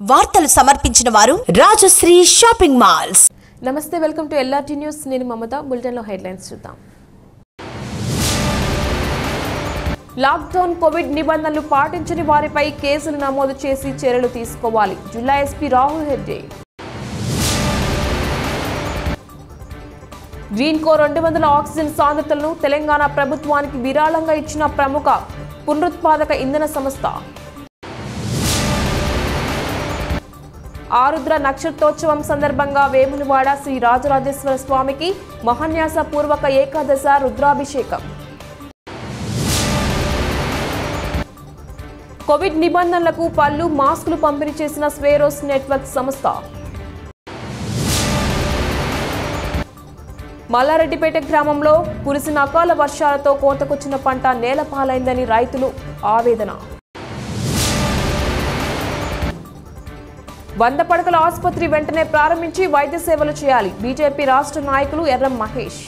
వార్తలు సమర్పించిన వారు రాజశ్రీ షాపింగ్ మాల్స్. నమస్తే వెల్కమ్ టు ఎల్ఆర్టీ న్యూస్. నేను మమత. బులెటిన్లో హెడ్లైన్స్ చూద్దాం. లాక్డౌన్ కోవిడ్ నిబంధనలు పాటించని వారిపై కేసులు నమోదు చేసి చర్యలు తీసుకోవాలి. జిల్లా ఎస్పీ రాహుల్ హెడ్డే గ్రీన్ కో రెండు వందల ఆక్సిజన్ సాంద్రతలను తెలంగాణ ప్రభుత్వానికి విరాళంగా ఇచ్చిన ప్రముఖ పునరుత్పాదక ఇంధన సంస్థ. ఆరుద్ర నక్షత్రోత్సవం సందర్భంగా వేములవాడ శ్రీ రాజరాజేశ్వర స్వామికి మహాన్యాస పూర్వక ఏకాదశ రుద్రాభిషేకం. కోవిడ్ నిబంధనలకు పళ్ళు మాస్కులు పంపిణీ చేసిన స్వేరోస్ నెట్వర్క్ సంస్థ. మల్లారెడ్డిపేట గ్రామంలో కురిసిన అకాల వర్షాలతో కోతకొచ్చిన పంట నేలపాలైందని రైతులు ఆవేదన. వంద పడకల ఆసుపత్రి వెంటనే ప్రారంభించి వైద్య సేవలు చేయాలి. బీజేపీ రాష్ట్ర నాయకులు ఎర్రం మహేష్.